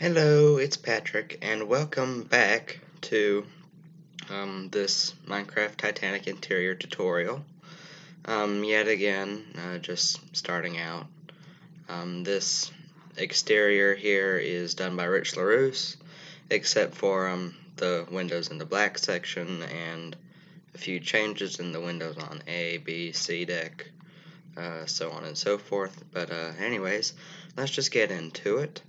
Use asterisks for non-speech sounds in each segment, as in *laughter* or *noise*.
Hello, it's Patrick, and welcome back to um, this Minecraft Titanic interior tutorial. Um, yet again, uh, just starting out. Um, this exterior here is done by Rich LaRousse, except for um, the windows in the black section and a few changes in the windows on A, B, C deck, uh, so on and so forth. But uh, anyways, let's just get into it.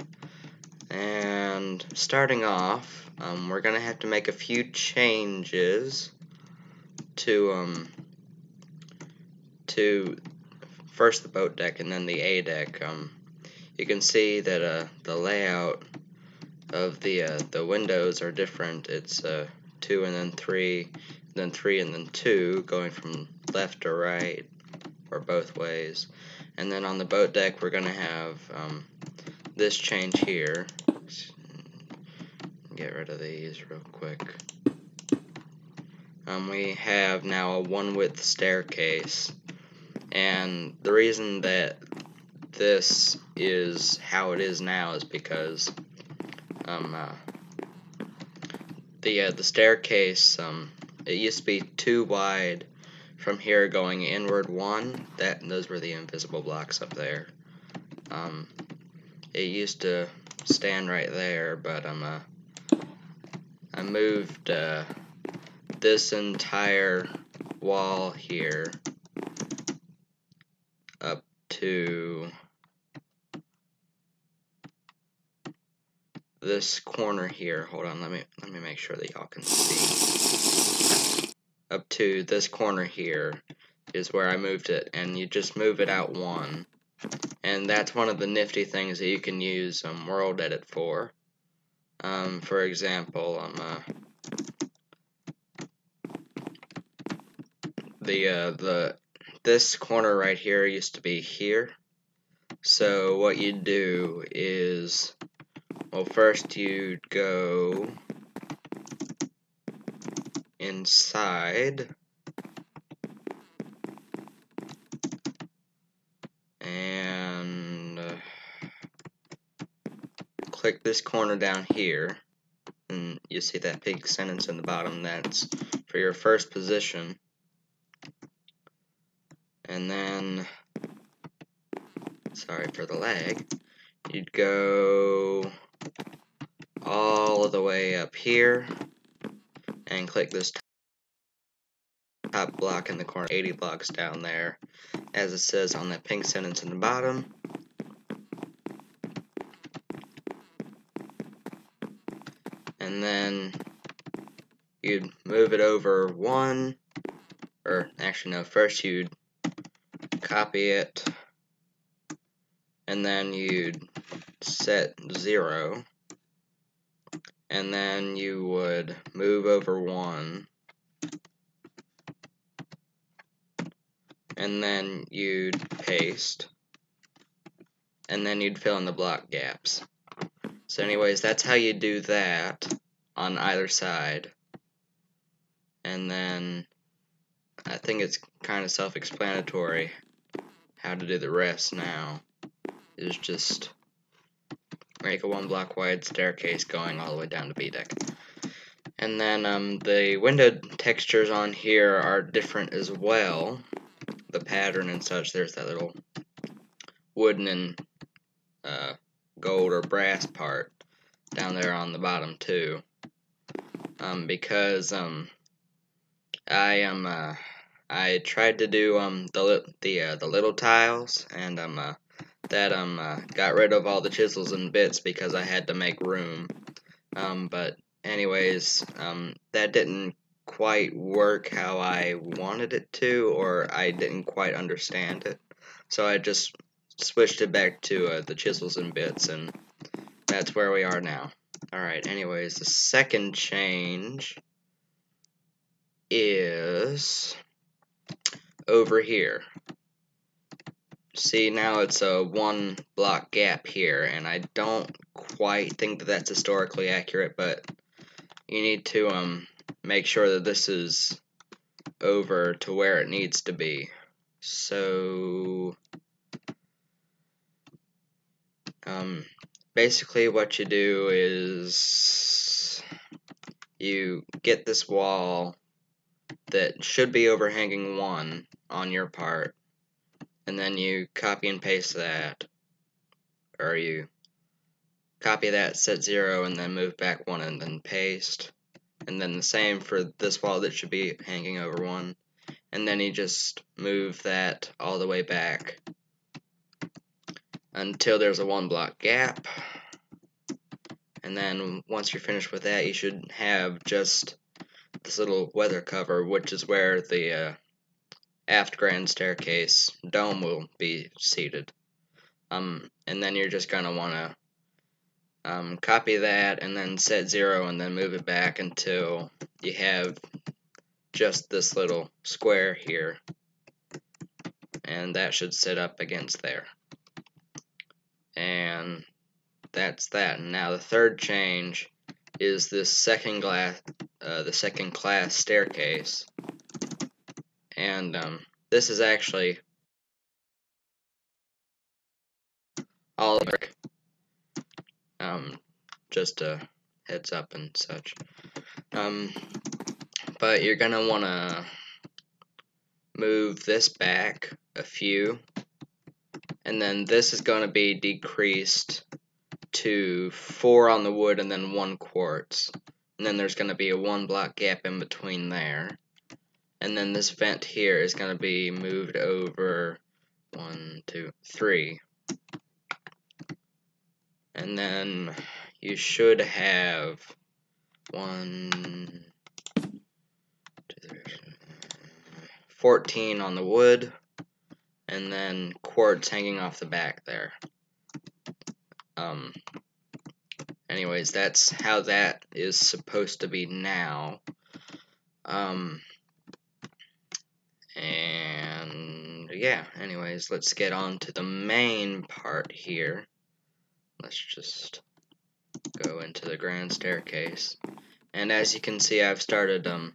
And starting off, um, we're gonna have to make a few changes to um to first the boat deck and then the A deck. Um, you can see that uh, the layout of the uh, the windows are different. It's uh, two and then three, then three and then two, going from left to right or both ways. And then on the boat deck, we're gonna have um, this change here. Get rid of these real quick. Um, we have now a one width staircase, and the reason that this is how it is now is because um, uh, the uh, the staircase um, it used to be too wide from here going inward one that those were the invisible blocks up there um, it used to stand right there, but I'm uh, I moved uh, this entire wall here up to this corner here. Hold on, let me let me make sure that y'all can see. Up to this corner here is where I moved it, and you just move it out one and that's one of the nifty things that you can use um, World Edit for. Um, for example, um, uh, the uh, the this corner right here used to be here. So what you do is, well, first you'd go inside Uh, click this corner down here. And you see that big sentence in the bottom that's for your first position. And then sorry for the lag you'd go all the way up here and click this top block in the corner 80 blocks down there as it says on that pink sentence in the bottom. And then you'd move it over one, or actually no, first you'd copy it, and then you'd set zero, and then you would move over one, and then you'd paste, and then you'd fill in the block gaps. So anyways, that's how you do that on either side. And then I think it's kind of self-explanatory how to do the rest now. Is just make a one block wide staircase going all the way down to B deck. And then um, the window textures on here are different as well. The pattern and such, there's that little wooden and uh, gold or brass part down there on the bottom too. Um, because um, I am uh, I tried to do um the the uh, the little tiles and um uh, that um uh, got rid of all the chisels and bits because I had to make room. Um, but anyways, um, that didn't quite work how I wanted it to, or I didn't quite understand it. So I just switched it back to uh, the chisels and bits, and that's where we are now. Alright, anyways, the second change is over here. See, now it's a one block gap here, and I don't quite think that that's historically accurate, but you need to um make sure that this is over to where it needs to be. So, um, basically what you do is you get this wall that should be overhanging 1 on your part and then you copy and paste that or you copy that set 0 and then move back 1 and then paste and then the same for this wall that should be hanging over 1 and then you just move that all the way back until there's a one block gap. And then once you're finished with that you should have just this little weather cover which is where the uh, aft grand staircase dome will be seated. Um, and then you're just gonna want to um, copy that and then set zero and then move it back until you have just this little square here and that should sit up against there and that's that. Now the third change is this second glass, uh, the second class staircase, and um, this is actually all. Um, just a heads up and such. Um, but you're gonna wanna move this back a few and then this is going to be decreased to four on the wood and then one quartz. And then there's going to be a one block gap in between there. And then this vent here is going to be moved over one two three and then you should have one two, three, 14 on the wood and then quartz hanging off the back there. Um, anyways, that's how that is supposed to be now. Um, and yeah, anyways, let's get on to the main part here. Let's just go into the grand staircase. And as you can see, I've started um,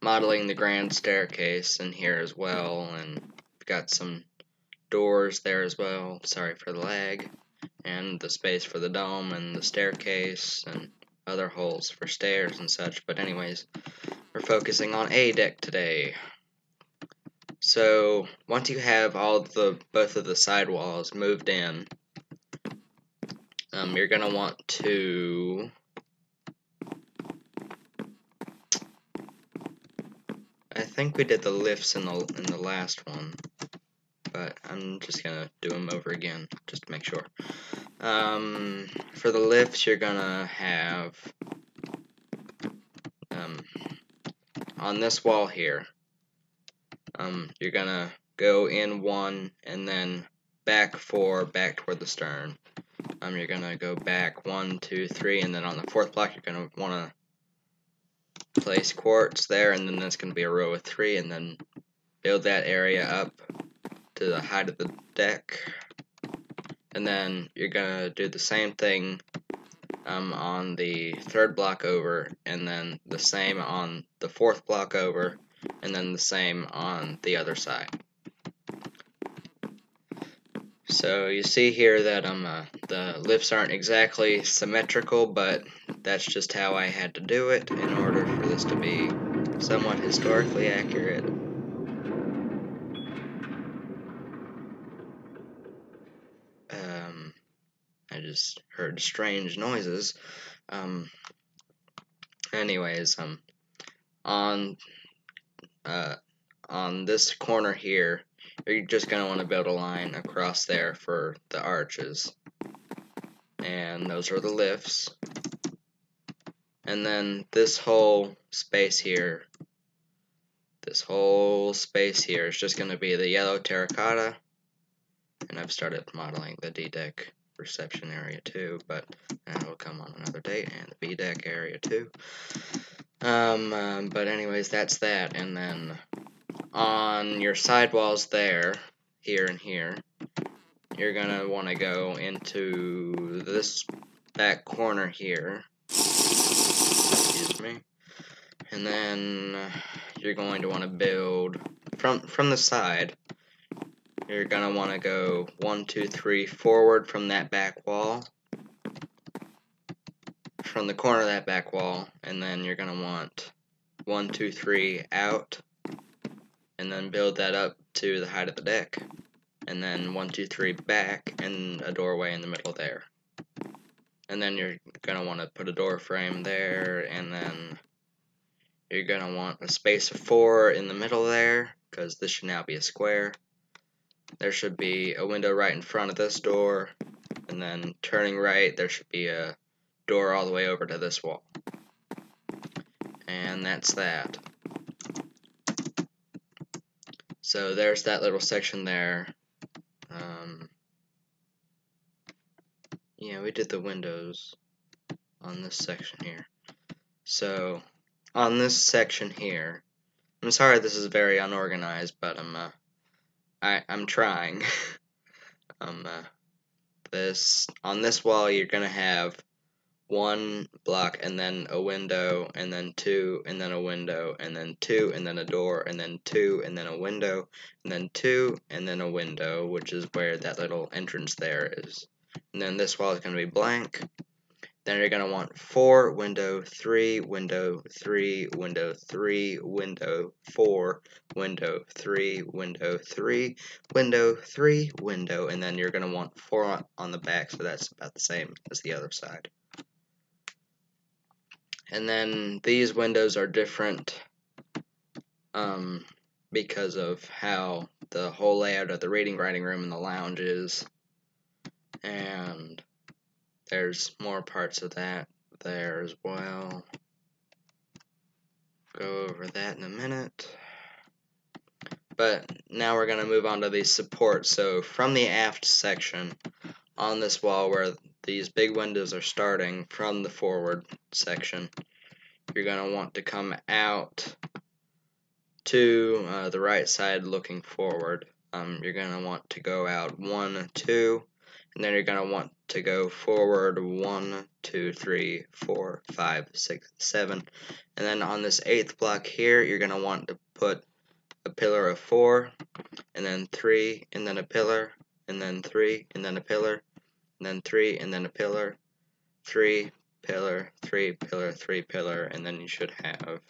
modeling the grand staircase in here as well, and got some doors there as well. Sorry for the lag. And the space for the dome and the staircase and other holes for stairs and such. But anyways, we're focusing on A deck today. So once you have all the both of the side walls moved in, um, you're gonna want to I think we did the lifts in the in the last one but I'm just gonna do them over again just to make sure. Um, for the lifts, you're gonna have um, on this wall here. Um, you're gonna go in one and then back four, back toward the stern. Um, you're gonna go back one, two, three, and then on the fourth block, you're gonna wanna place quartz there, and then that's gonna be a row of three, and then build that area up to the height of the deck. And then you're going to do the same thing um, on the third block over, and then the same on the fourth block over, and then the same on the other side. So you see here that um, uh, the lifts aren't exactly symmetrical, but that's just how I had to do it in order for this to be somewhat historically accurate. Um, I just heard strange noises. Um, anyways, um, on uh, on this corner here, you're just gonna want to build a line across there for the arches, and those are the lifts. And then this whole space here, this whole space here is just going to be the yellow terracotta. And I've started modeling the D-deck reception area too, but that will come on another date, and the B deck area too. Um, um, but anyways, that's that, and then on your sidewalls there, here and here, you're gonna want to go into this back corner here. Excuse me. And then uh, you're going to want to build from from the side you're to want to go one, two, three forward from that back wall. from the corner of that back wall, and then you're to want one, two, three out, and then build that up to the height of the deck, and then one, two, three back, and a doorway in the middle there. And then you're going to want to put a door frame there, and then you're going to want a space of four in the middle there, because this should now be a square. There should be a window right in front of this door, and then turning right, there should be a door all the way over to this wall. And that's that. So there's that little section there. Um, yeah, we did the windows on this section here. So on this section here, I'm sorry this is very unorganized, but I'm uh, I I'm trying. *laughs* um, uh, this on this wall you're gonna have one block and then a window and then two and then a window and then two and then a door and then two and then a window and then two and then a window which is where that little entrance there is and then this wall is going to be blank then you're going to want four window three window three window three window four window three window three window three window and then you're going to want four on the back so that's about the same as the other side and then these windows are different um, because of how the whole layout of the reading writing room and the lounge is. And there's more parts of that there as well. Go over that in a minute. But now we're going to move on to the support. So from the aft section on this wall where these big windows are starting from the forward section. You're going to want to come out to uh, the right side looking forward. Um, you're going to want to go out one, two, and then you're going to want to go forward one, two, three, four, five, six, seven, and then on this eighth block here, you're going to want to put a pillar of four, and then three, and then a pillar, and then three, and then a pillar, then three, and then a pillar, three, pillar, three, pillar, three, pillar, and then you should have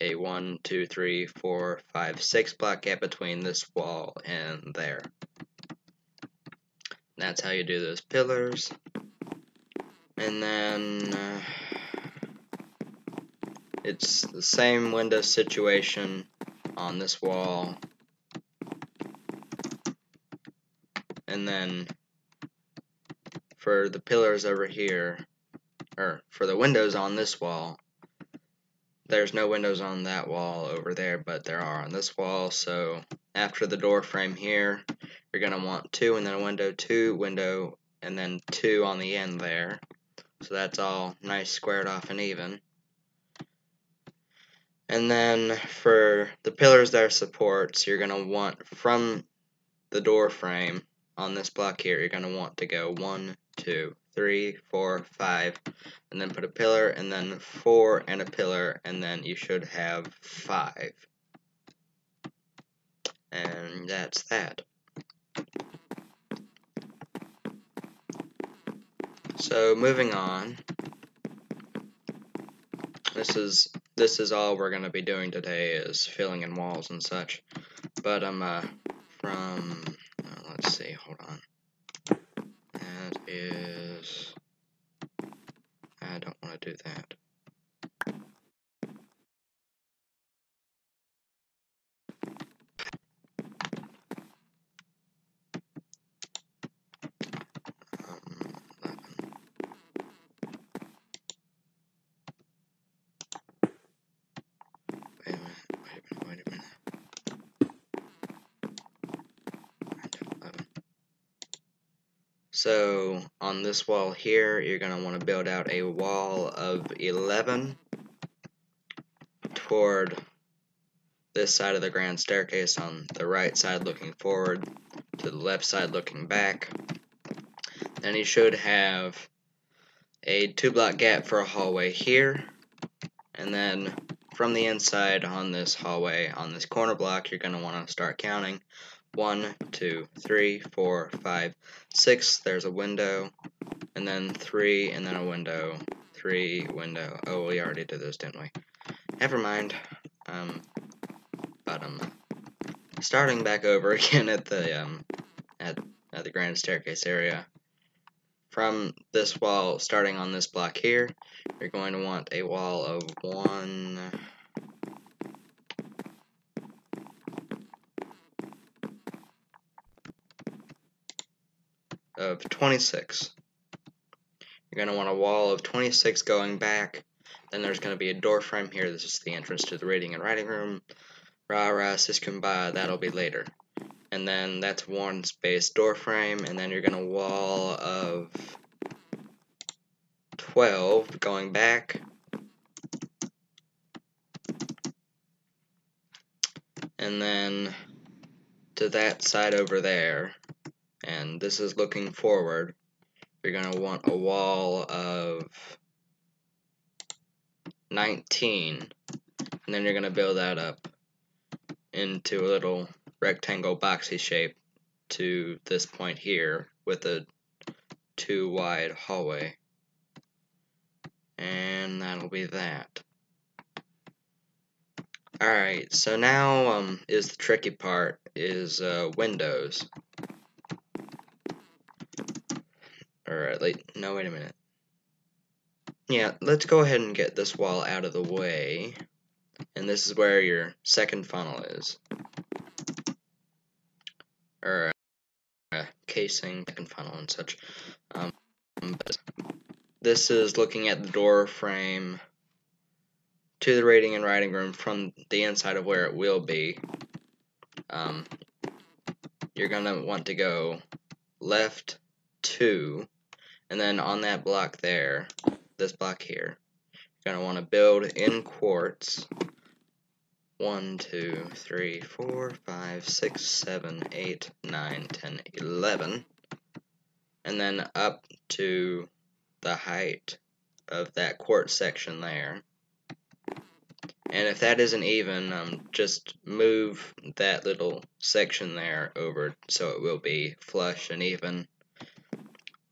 a one, two, three, four, five, six block gap between this wall and there. That's how you do those pillars. And then uh, it's the same window situation on this wall. And then for the pillars over here, or for the windows on this wall, there's no windows on that wall over there, but there are on this wall, so after the door frame here, you're going to want two and then a window, two, window, and then two on the end there. So that's all nice squared off and even. And then for the pillars that are supports, you're going to want from the door frame on this block here, you're going to want to go one, two, three, four, five, and then put a pillar, and then four and a pillar, and then you should have five. And that's that. So moving on, this is this is all we're gonna be doing today is filling in walls and such. But I'm um, uh, from uh, let's see, hold on is, I don't want to do that. So on this wall here, you're going to want to build out a wall of 11 toward this side of the grand staircase on the right side looking forward to the left side looking back. Then you should have a two block gap for a hallway here and then from the inside on this hallway on this corner block you're going to want to start counting one, two, three, four, five, six. There's a window, and then three, and then a window, three, window. Oh, we already did this, didn't we? Never mind. Um, but um, starting back over *laughs* again at the um, at, at the grand staircase area. From this wall, starting on this block here, you're going to want a wall of one. Of 26. You're going to want a wall of 26 going back. Then there's going to be a door frame here. This is the entrance to the reading and writing room. Rah rah, siskumba, that'll be later. And then that's one space door frame. And then you're going to wall of 12 going back. And then to that side over there and this is looking forward, you're going to want a wall of 19, and then you're going to build that up into a little rectangle boxy shape to this point here with a two wide hallway. And that'll be that. Alright, so now um, is the tricky part, is uh, windows. Alright, like, no, wait a minute. Yeah, let's go ahead and get this wall out of the way. And this is where your second funnel is. Or, uh, casing, second funnel and such. Um, this is looking at the door frame to the reading and writing room from the inside of where it will be. Um, you're going to want to go left two and then on that block there, this block here, you're going to want to build in quartz 1, 2, 3, 4, 5, 6, 7, 8, 9, 10, 11. And then up to the height of that quartz section there. And if that isn't even, um, just move that little section there over so it will be flush and even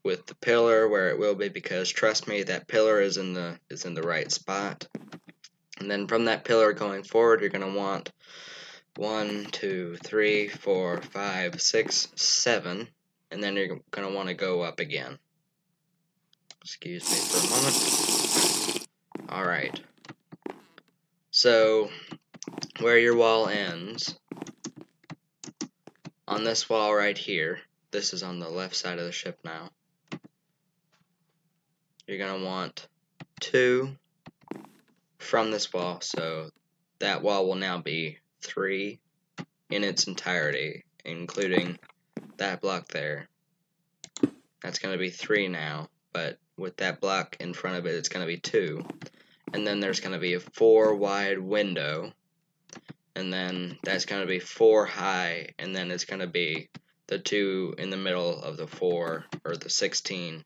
with the pillar where it will be because trust me that pillar is in the is in the right spot. And then from that pillar going forward you're going to want one two three four five six seven and then you're going to want to go up again. Excuse me for a moment. Alright so where your wall ends on this wall right here this is on the left side of the ship now you're going to want two from this wall. So that wall will now be three in its entirety, including that block there. That's going to be three now, but with that block in front of it, it's going to be two. And then there's going to be a four wide window, and then that's going to be four high, and then it's going to be the two in the middle of the four, or the 16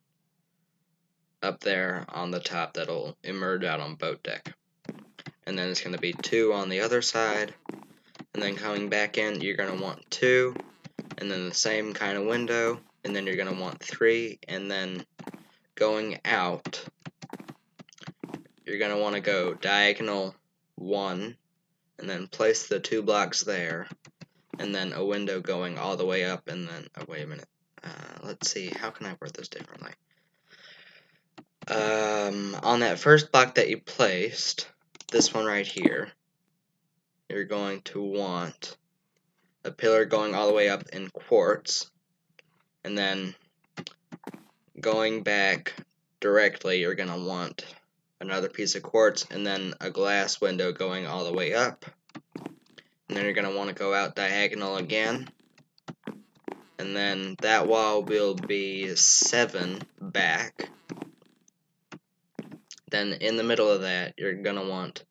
up there on the top that'll emerge out on boat deck. And then it's going to be two on the other side. And then coming back in, you're going to want two. And then the same kind of window. And then you're going to want three. And then going out, you're going to want to go diagonal one. And then place the two blocks there. And then a window going all the way up. And then, oh, wait a minute. Uh, let's see, how can I word this differently? Um, on that first block that you placed, this one right here, you're going to want a pillar going all the way up in quartz, and then going back directly, you're going to want another piece of quartz, and then a glass window going all the way up. And then you're going to want to go out diagonal again. And then that wall will be 7 back. Then in the middle of that, you're going to want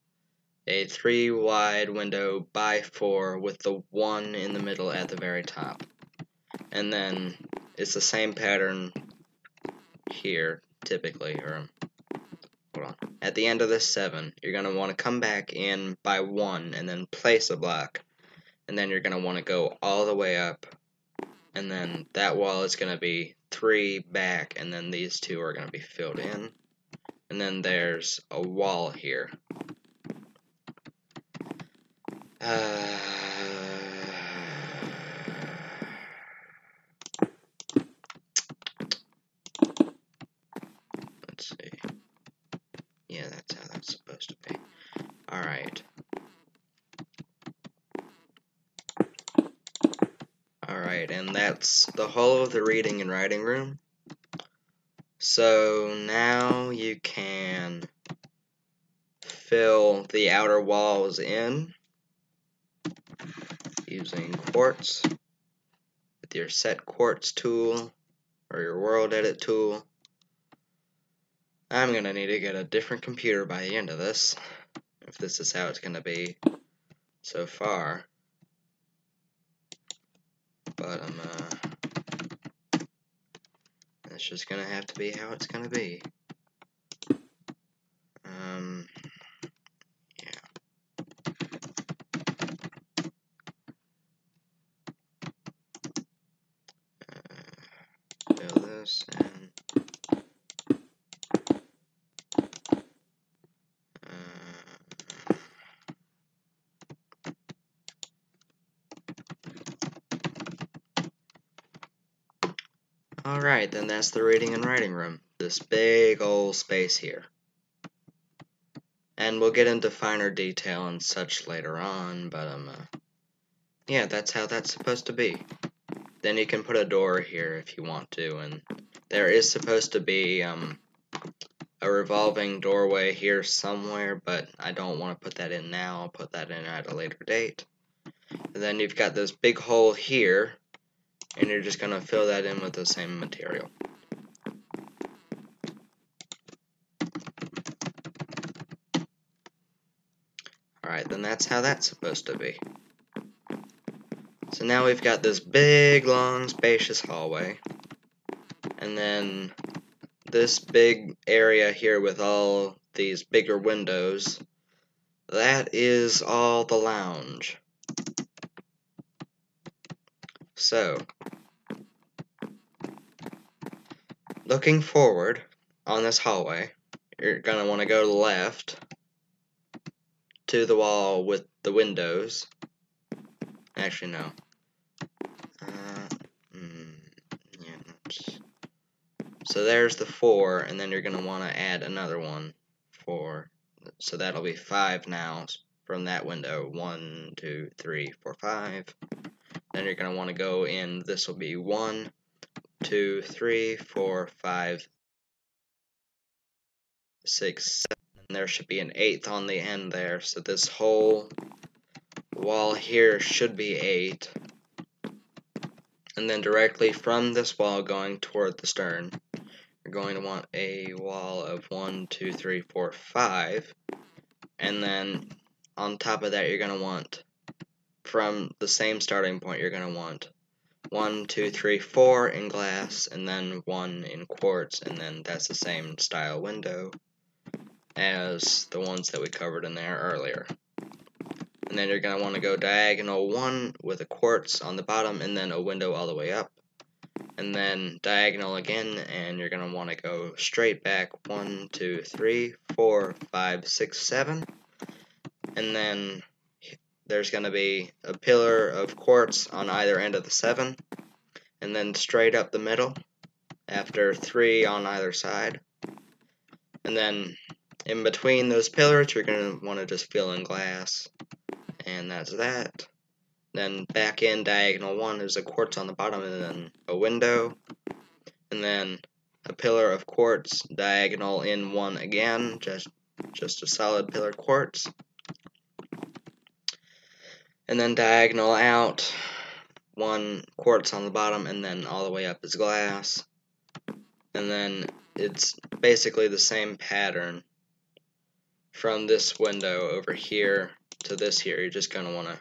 a 3 wide window by 4 with the 1 in the middle at the very top. And then it's the same pattern here, typically, or hold on. At the end of this 7, you're going to want to come back in by 1 and then place a block. And then you're going to want to go all the way up. And then that wall is going to be 3 back, and then these two are going to be filled in and then there's a wall here. Uh, let's see. Yeah, that's how that's supposed to be. Alright. Alright, and that's the whole of the reading and writing room. So now you can fill the outer walls in using quartz with your set quartz tool or your world edit tool. I'm gonna need to get a different computer by the end of this if this is how it's gonna be so far. But I'm uh that's just gonna have to be how it's gonna be. Um fill this and uh, Alright, then that's the reading and writing room. This big old space here. And we'll get into finer detail and such later on, but um, uh, yeah, that's how that's supposed to be. Then you can put a door here if you want to, and there is supposed to be um, a revolving doorway here somewhere, but I don't want to put that in now. I'll put that in at a later date. And then you've got this big hole here, and you're just going to fill that in with the same material. Alright, then that's how that's supposed to be. So now we've got this big, long, spacious hallway. And then this big area here with all these bigger windows. That is all the lounge. So, looking forward on this hallway, you're going to want to go to the left to the wall with the windows. Actually, no. Uh, mm, so there's the four, and then you're going to want to add another one for, so that'll be five now from that window. One, two, three, four, five. Then you're going to want to go in, this will be one, two, three, four, five, six, seven. And there should be an eighth on the end there, so this whole wall here should be 8. And then directly from this wall going toward the stern, you're going to want a wall of 1, 2, 3, 4, 5. And then on top of that, you're going to want, from the same starting point, you're going to want. 1, 2, 3, 4 in glass, and then 1 in quartz, and then that's the same style window as the ones that we covered in there earlier. And then you're going to want to go diagonal one with a quartz on the bottom and then a window all the way up. And then diagonal again and you're going to want to go straight back. One two three four five six seven. And then there's going to be a pillar of quartz on either end of the seven and then straight up the middle after three on either side and then in between those pillars you're going to want to just fill in glass and that's that. Then back in diagonal one is a quartz on the bottom and then a window. And then a pillar of quartz diagonal in one again, just just a solid pillar quartz. And then diagonal out, one quartz on the bottom and then all the way up is glass. And then it's basically the same pattern from this window over here to this here, you're just going to want to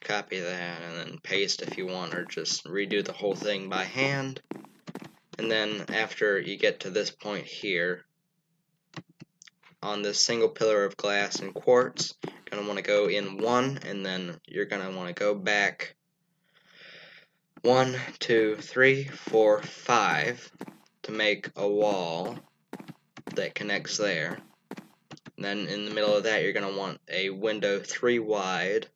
copy that and then paste if you want, or just redo the whole thing by hand. And then after you get to this point here, on this single pillar of glass and quartz, you're going to want to go in one, and then you're going to want to go back one, two, three, four, five to make a wall that connects there. And then in the middle of that, you're going to want a window 3 wide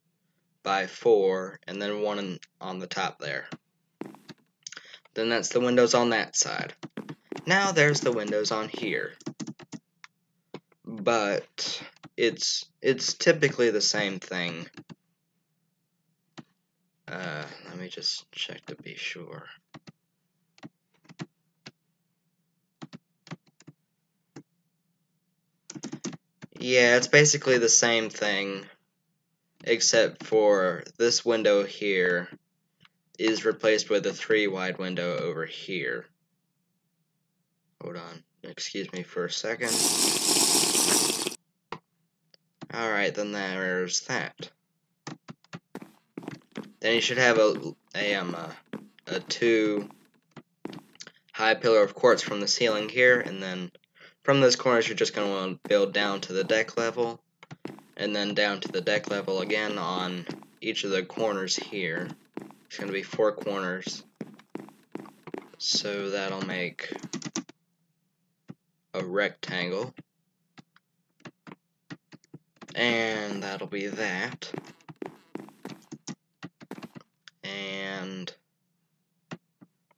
by 4, and then one on the top there. Then that's the windows on that side. Now there's the windows on here. But it's it's typically the same thing. Uh, let me just check to be sure. Yeah, it's basically the same thing, except for this window here is replaced with a three wide window over here. Hold on, excuse me for a second. Alright, then there's that. Then you should have a, a, um, a, a two high pillar of quartz from the ceiling here, and then from those corners, you're just going to want to build down to the deck level, and then down to the deck level again on each of the corners here. It's going to be four corners, so that'll make a rectangle, and that'll be that, and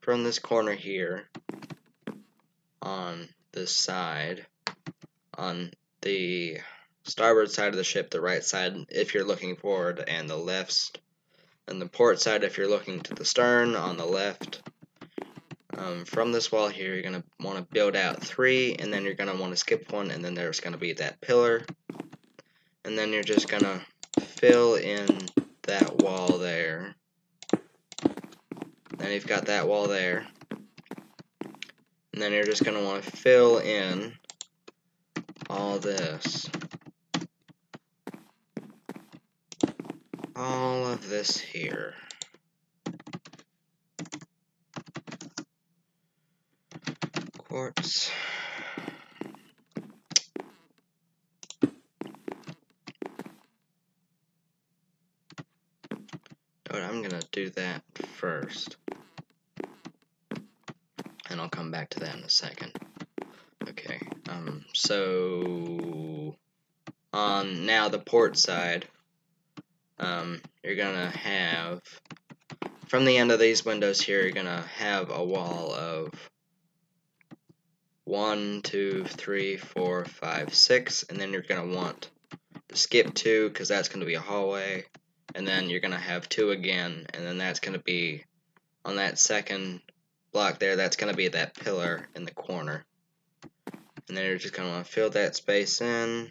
from this corner here, on this side on the starboard side of the ship, the right side if you're looking forward, and the left, and the port side if you're looking to the stern on the left. Um, from this wall here, you're going to want to build out three, and then you're going to want to skip one, and then there's going to be that pillar. And then you're just going to fill in that wall there. Then you've got that wall there. And then you're just going to want to fill in all this. All of this here. Quartz. But I'm going to do that first and I'll come back to that in a second. Okay, um, so on now the port side, um, you're gonna have from the end of these windows here, you're gonna have a wall of one, two, three, four, five, six, and then you're gonna want to skip two because that's gonna be a hallway, and then you're gonna have two again, and then that's gonna be on that second block there, that's going to be that pillar in the corner. And then you're just going to want to fill that space in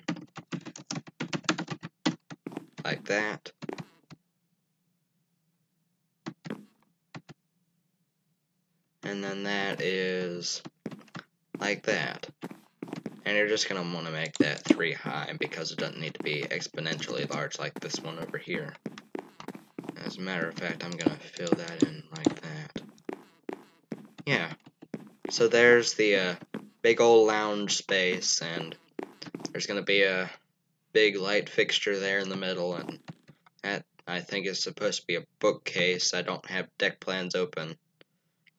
like that. And then that is like that. And you're just going to want to make that 3 high because it doesn't need to be exponentially large like this one over here. As a matter of fact, I'm to fill that in like that. Yeah. So there's the uh, big old lounge space, and there's to be a big light fixture there in the middle, and that I think is supposed to be a bookcase. I don't have deck plans open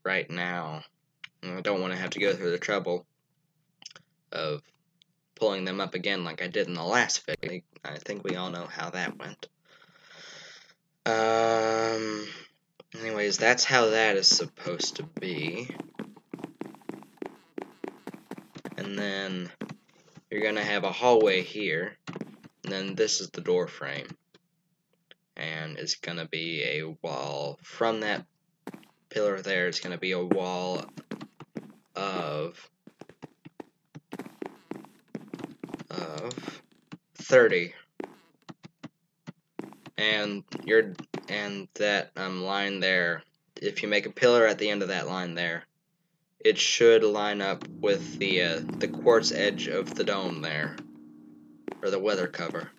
right now. I don't want to have to go through the trouble of pulling them up again like I did in the last video. I think we all know how that went. Um, Anyways, that's how that is supposed to be. And then you're going to have a hallway here. And then this is the door frame. And it's going to be a wall. From that pillar there, it's going to be a wall of of 30 and you're and that um, line there, if you make a pillar at the end of that line there, it should line up with the uh, the quartz edge of the dome there, or the weather cover.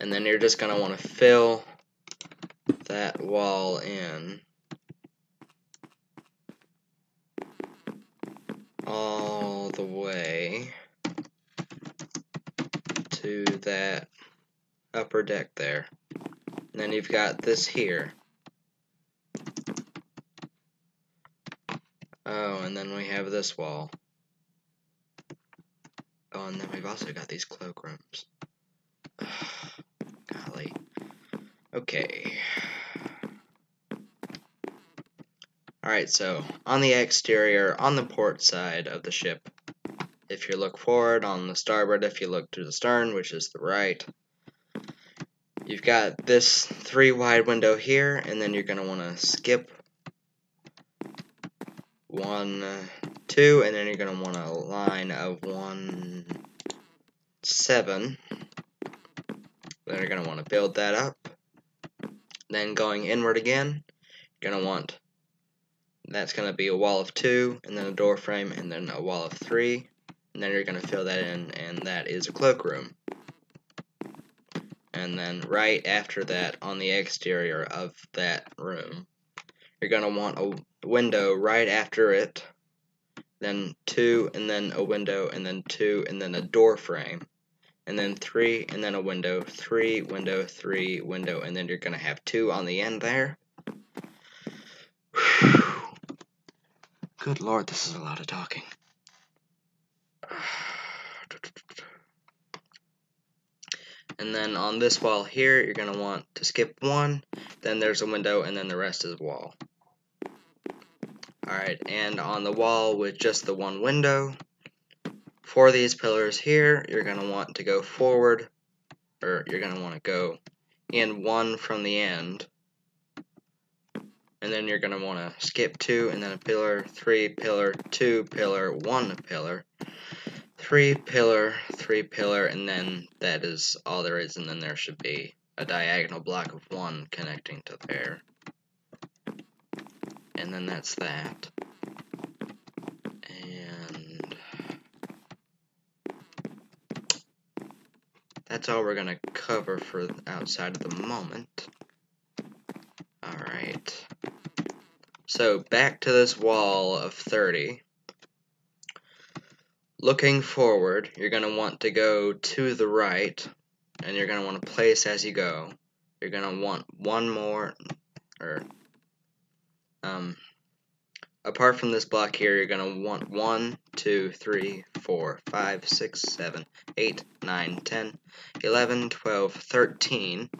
And then you're just going to want to fill that wall in all the way to that upper deck there. And then you've got this here. Oh, and then we have this wall. Oh, and then we've also got these cloakrooms. *sighs* Golly. Okay. Alright, so on the exterior, on the port side of the ship, if you look forward, on the starboard, if you look to the stern, which is the right, you've got this three wide window here, and then you're going to want to skip one, two, and then you're going to want a line of one, seven. Then you're going to want to build that up. Then going inward again, you're going to want that's going to be a wall of two, and then a door frame, and then a wall of three. And then you're going to fill that in, and that is a cloakroom. And then right after that, on the exterior of that room, you're going to want a window right after it, then two, and then a window, and then two, and then a door frame, and then three, and then a window, three, window, three, window, and then you're going to have two on the end there. Good lord, this is a lot of talking. And then on this wall here, you're going to want to skip one, then there's a window, and then the rest is wall. Alright, and on the wall with just the one window, for these pillars here, you're going to want to go forward, or you're going to want to go in one from the end, and then you're going to want to skip two and then a pillar, three pillar, two pillar, one pillar, three pillar, three pillar, and then that is all there is, and then there should be a diagonal block of one connecting to there. And then that's that. And that's all we're to cover for outside of the moment. Alright. So back to this wall of 30. Looking forward, you're going to want to go to the right, and you're going to want to place as you go. You're going to want one more, or, um, apart from this block here, you're going to want 1, 2, 3, 4, 5, 6, 7, 8, 9, 10, 11, 12, 13.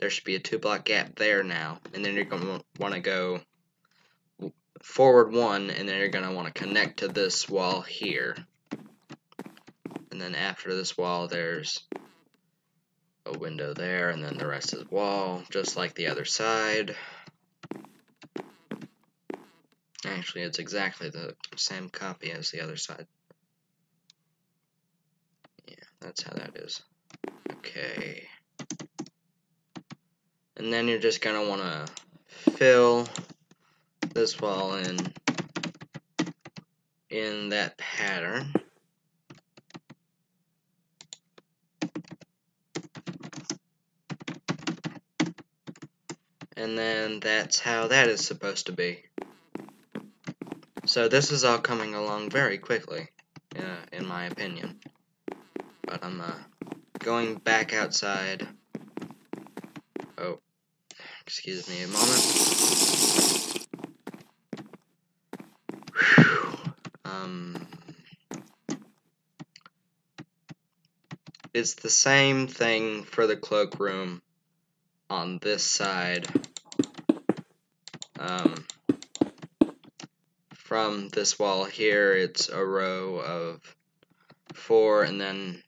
There should be a two block gap there now, and then you're going to want to go forward one, and then you're going to want to connect to this wall here. And then after this wall, there's a window there, and then the rest is wall, just like the other side. Actually, it's exactly the same copy as the other side. Yeah, that's how that is. Okay. And then you're just going to want to fill this wall in in that pattern. And then that's how that is supposed to be. So this is all coming along very quickly, uh, in my opinion. But I'm uh, going back outside. Oh, excuse me a moment. It's the same thing for the cloakroom on this side. Um, from this wall here, it's a row of four, and then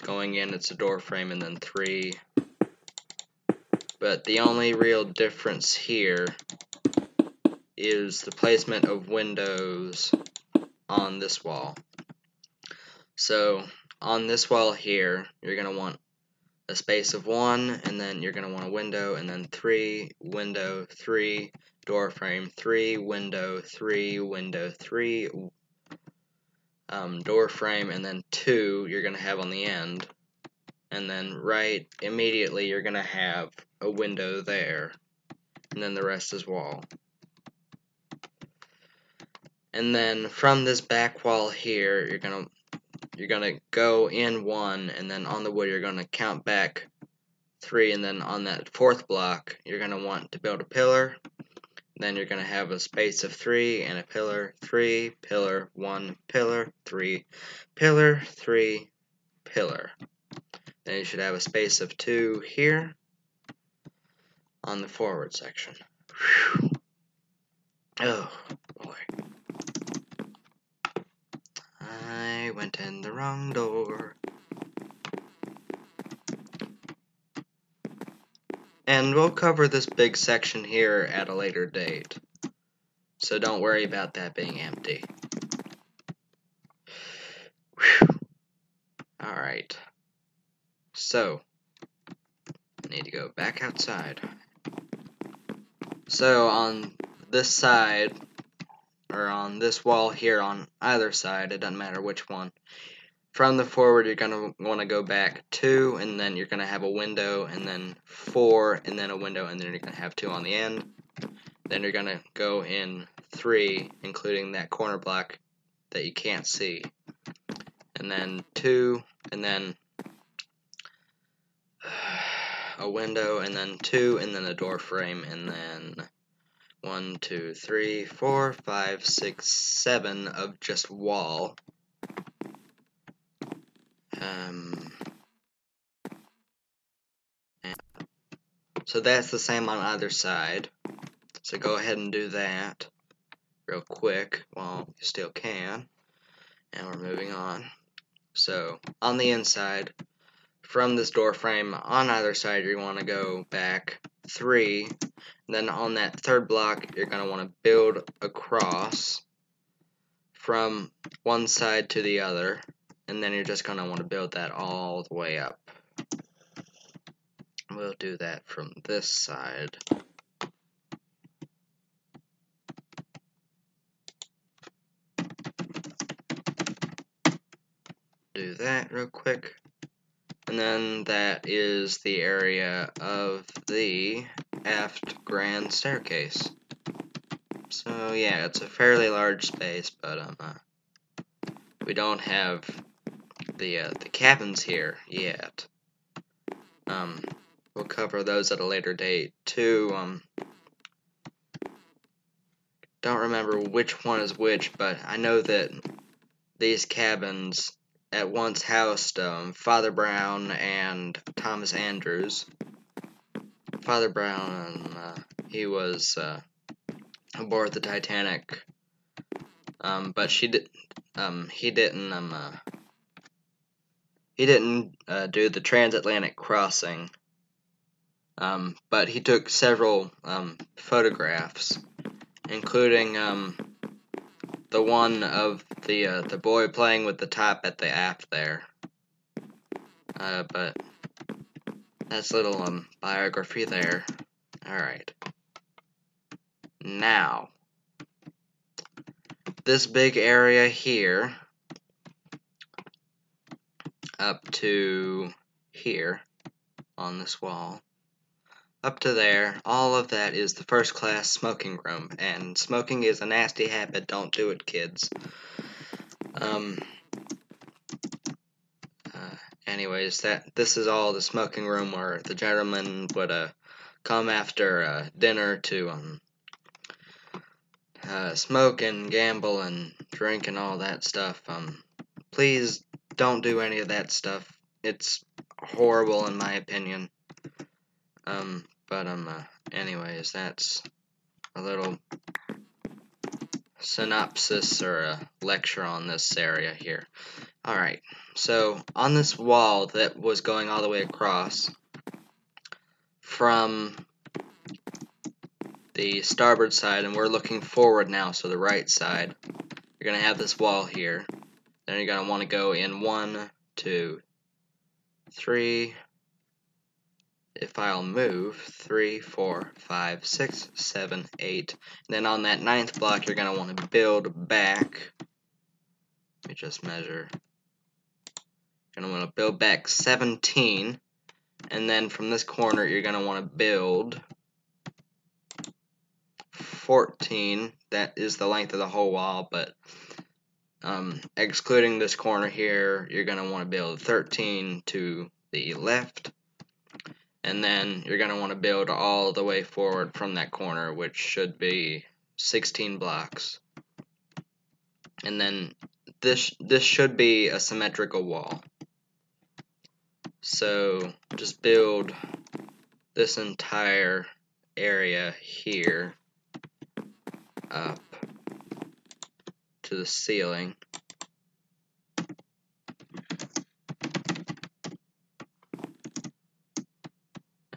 going in, it's a door frame, and then three. But the only real difference here is the placement of windows on this wall. So on this wall here, you're going to want a space of 1, and then you're going to want a window, and then 3, window, 3, door frame, 3, window, 3, window, 3, um, door frame, and then 2 you're going to have on the end. And then right immediately you're going to have a window there. And then the rest is wall. And then from this back wall here, you're going to you're going to go in one, and then on the wood you're going to count back three, and then on that fourth block you're going to want to build a pillar, then you're going to have a space of 3 and a pillar, 3, pillar, 1, pillar, 3, pillar, 3, pillar. Then you should have a space of 2 here on the forward section. Whew. Oh, boy. I went in the wrong door. And we'll cover this big section here at a later date. So don't worry about that being empty. Alright. So, I need to go back outside. So on this side, or on this wall here on either side, it doesn't matter which one, from the forward, you're going to want to go back two, and then you're going to have a window, and then four, and then a window, and then you're going to have two on the end. Then you're going to go in three, including that corner block that you can't see. And then two, and then *sighs* a window, and then two, and then a door frame, and then one, two, three, four, five, six, seven of just wall. Um, so that's the same on either side. So go ahead and do that real quick while you still can. And we're moving on. So on the inside, from this door frame on either side, you want to go back three. Then on that third block, you're going to want to build across from one side to the other and then you're just going to want to build that all the way up. We'll do that from this side. Do that real quick. And then that is the area of the aft grand staircase. So yeah, it's a fairly large space, but um, uh, we don't have the uh, the cabins here yet. Um, we'll cover those at a later date too. Um, don't remember which one is which, but I know that these cabins at once housed um, Father Browne and Thomas Andrews. Father Browne, uh, he was uh, aboard the Titanic, um, but she did. Um, he didn't um, uh, he didn't uh, do the transatlantic crossing, um, but he took several um, photographs, including um, the one of the uh, the boy playing with the top at the aft there. Uh, but that's little um, biography there. All right. Now, this big area here up to here on this wall. Up to there, all of that is the first class smoking room, and smoking is a nasty habit, don't do it kids. Um, uh, anyways, that this is all the smoking room where the gentleman would uh, come after uh, dinner to um, uh, smoke and gamble and drink and all that stuff. Um, please don't do any of that stuff. It's horrible in my opinion. Um, but um, uh, anyways, that's a little synopsis or a lecture on this area here. Alright, so on this wall that was going all the way across from the starboard side, and we're looking forward now, so the right side, you're going to have this wall here. Then you're going to want to go in one, two, three. If I'll move, three, four, five, six, seven, eight. And then on that ninth block, you're going to want to build back. Let me just measure. You're going to want to build back 17. And then from this corner, you're going to want to build 14. That is the length of the whole wall, but um, excluding this corner here, you're going to want to build 13 to the left. And then you're going to want to build all the way forward from that corner which should be 16 blocks. And then this this should be a symmetrical wall. So just build this entire area here up to the ceiling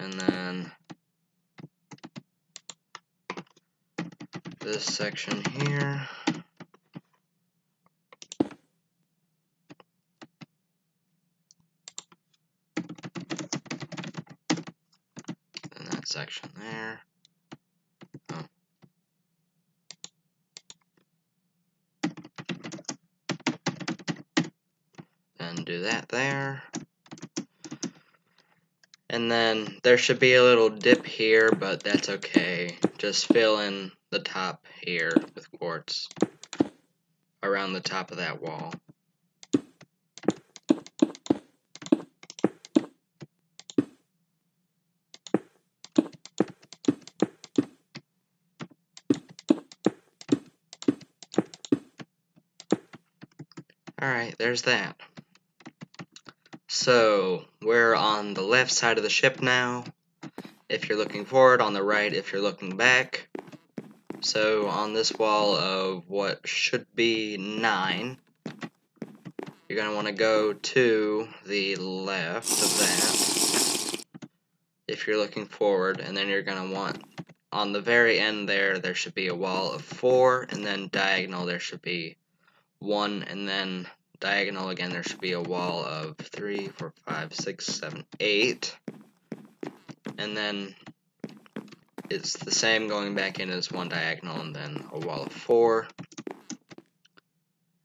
and then this section here. And that section there. Oh. and do that there and then there should be a little dip here, but that's okay. Just fill in the top here with quartz around the top of that wall. Alright, there's that. So, we're on the left side of the ship now. If you're looking forward, on the right if you're looking back. So, on this wall of what should be 9, you're going to want to go to the left of that. If you're looking forward, and then you're going to want, on the very end there, there should be a wall of 4, and then diagonal there should be 1, and then diagonal again there should be a wall of three, four, five, six, seven, eight, and then it's the same going back in as one diagonal and then a wall of 4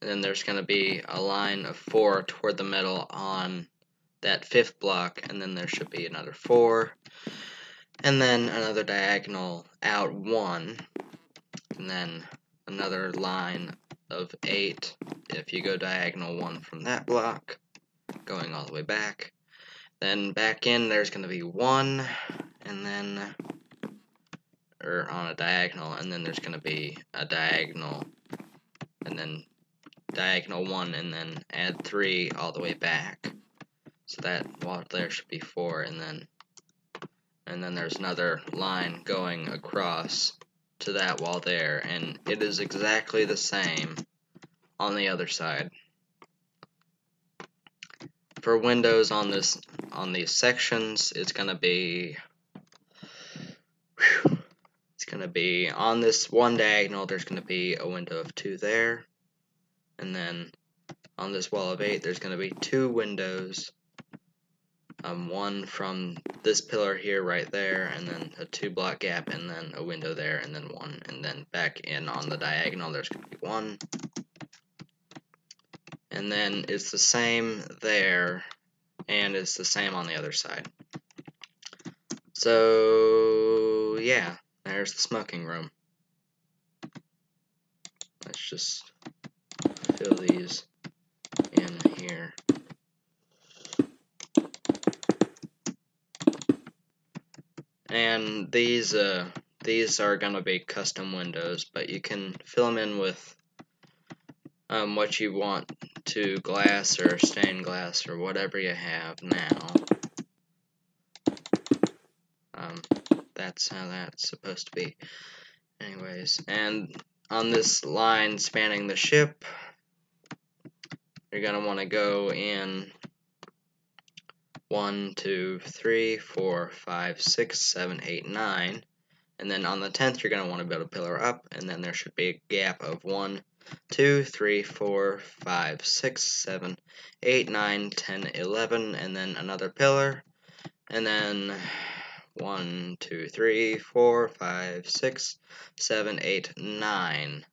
and then there's going to be a line of 4 toward the middle on that fifth block and then there should be another 4 and then another diagonal out 1 and then another line of 8 if you go diagonal 1 from that block, going all the way back. Then back in, there's going to be 1, and then, or on a diagonal, and then there's going to be a diagonal, and then diagonal 1, and then add 3 all the way back. So that wall there should be 4, and then, and then there's another line going across to that wall there, and it is exactly the same on the other side. For windows on this on these sections, it's gonna be whew, it's gonna be on this one diagonal. There's gonna be a window of two there, and then on this wall of eight, there's gonna be two windows um, one from this pillar here right there, and then a two block gap, and then a window there, and then one, and then back in on the diagonal, there's going to be one. And then it's the same there, and it's the same on the other side. So, yeah, there's the smoking room. Let's just fill these in here. And these uh, these are gonna be custom windows but you can fill them in with um, what you want to glass or stained glass or whatever you have now. Um, that's how that's supposed to be. Anyways and on this line spanning the ship you're gonna want to go in one, two, three, four, five, six, seven, eight, nine. And then on the 10th, you're going to want to build a pillar up, and then there should be a gap of one, two, three, four, five, six, seven, eight, nine, ten, eleven, and then another pillar, and then one, two, three, four, five, six, seven, eight, nine.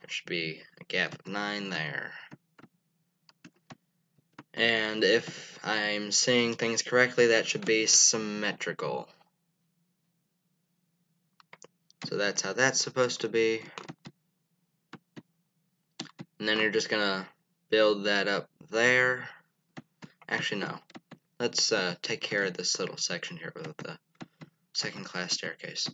There should be a gap of 9 there. And if I'm seeing things correctly, that should be symmetrical. So that's how that's supposed to be. And then you're just going to build that up there. Actually, no. let's uh, take care of this little section here with the second class staircase.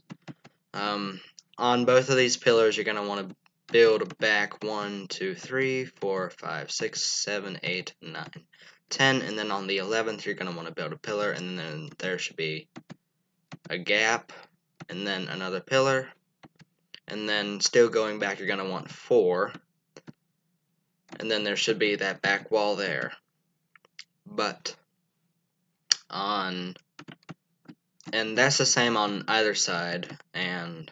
Um, on both of these pillars, you're going to want to build back 1, 2, 3, 4, 5, 6, 7, 8, 9, 10, and then on the 11th, you're going to want to build a pillar, and then there should be a gap, and then another pillar, and then still going back, you're going to want 4, and then there should be that back wall there. But on and that's the same on either side and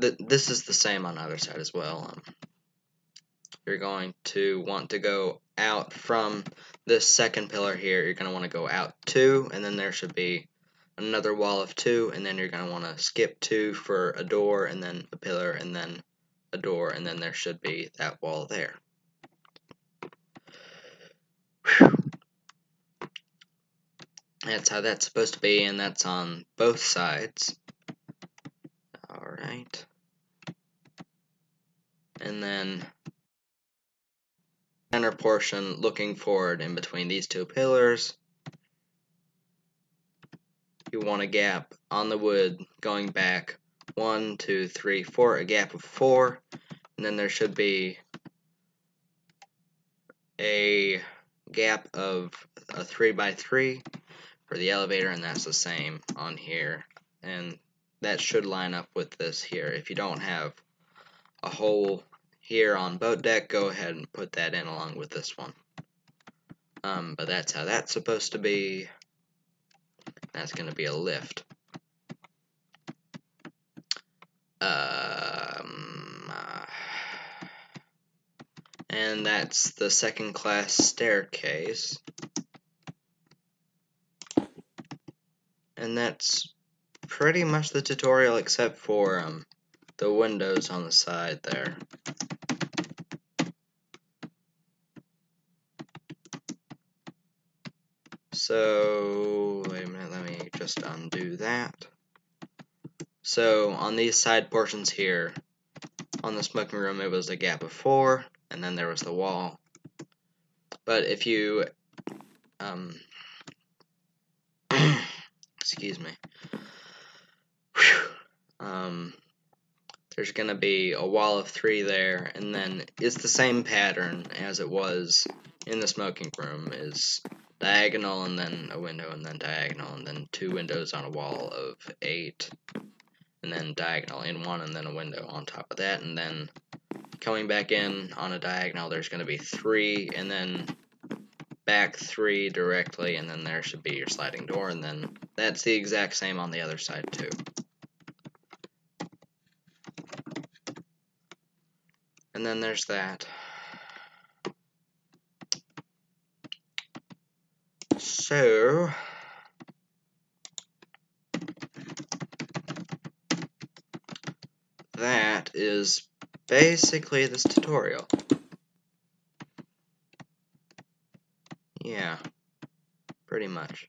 th this is the same on either side as well um, you're going to want to go out from this second pillar here you're going to want to go out two and then there should be another wall of two and then you're going to want to skip two for a door and then a pillar and then a door and then there should be that wall there. That's how that's supposed to be, and that's on both sides. Alright. And then center portion looking forward in between these two pillars. You want a gap on the wood going back one, two, three, four, a gap of four, and then there should be a gap of a three by three for the elevator and that's the same on here. And that should line up with this here. If you don't have a hole here on boat deck go ahead and put that in along with this one. Um, but that's how that's supposed to be. That's gonna be a lift. Um, uh, and that's the second class staircase. And that's pretty much the tutorial except for um, the windows on the side there. So, wait a minute, let me just undo that. So, on these side portions here, on the smoking room it was a gap of 4, and then there was the wall. But if you um, *clears throat* excuse me. Um, there's going to be a wall of three there, and then it's the same pattern as it was in the smoking room, is diagonal and then a window and then diagonal and then two windows on a wall of eight and then diagonal in one and then a window on top of that and then coming back in on a diagonal there's going to be three and then back three directly and then there should be your sliding door and then that's the exact same on the other side too. And then there's that. So, that is basically this tutorial. Yeah, pretty much.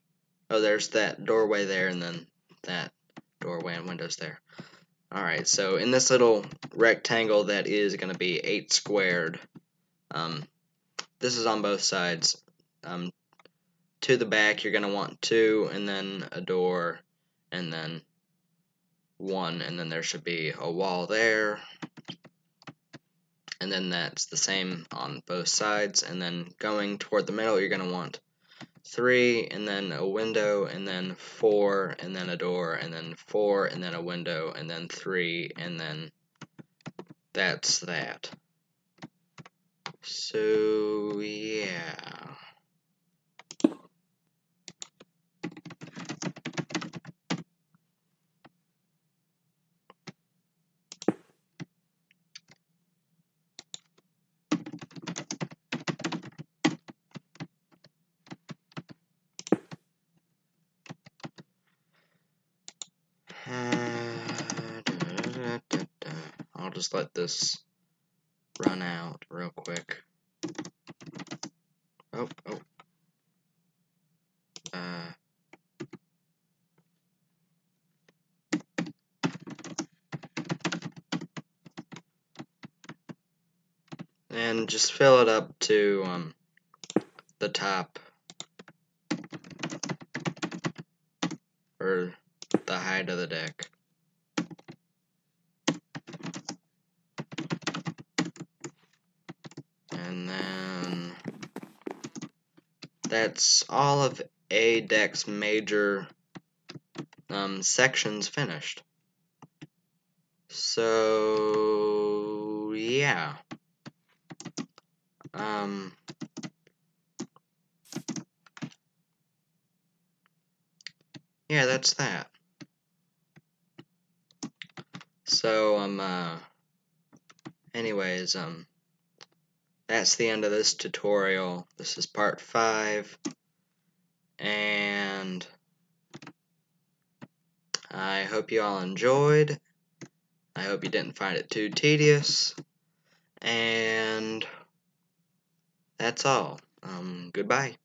Oh, there's that doorway there, and then that doorway and windows there. Alright, so in this little rectangle that is going to be 8 squared, um, this is on both sides. Um, to the back, you're going to want 2, and then a door, and then 1, and then there should be a wall there, and then that's the same on both sides and then going toward the middle you're going to want three and then a window and then four and then a door and then four and then a window and then three and then that's that. So yeah I'll just let this run out real quick. Oh, oh. Uh, and just fill it up to um, the top side of the deck. And then that's all of A deck's major um, sections finished. So yeah. Um, yeah, that's that. So, um, uh, anyways, um, that's the end of this tutorial. This is part 5, and I hope you all enjoyed. I hope you didn't find it too tedious, and that's all. Um, goodbye.